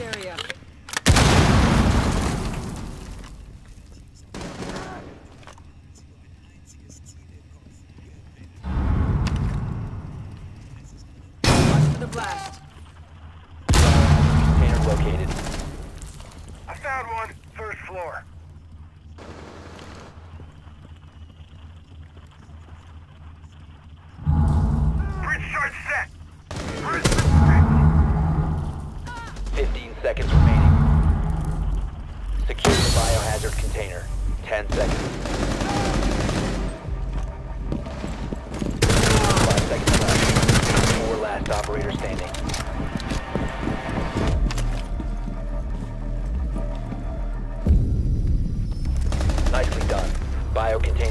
area. Watch for the blast. Container located. I found one. First floor. Breach charge set. seconds remaining. Secure the biohazard container. 10 seconds. Five seconds left. Four last.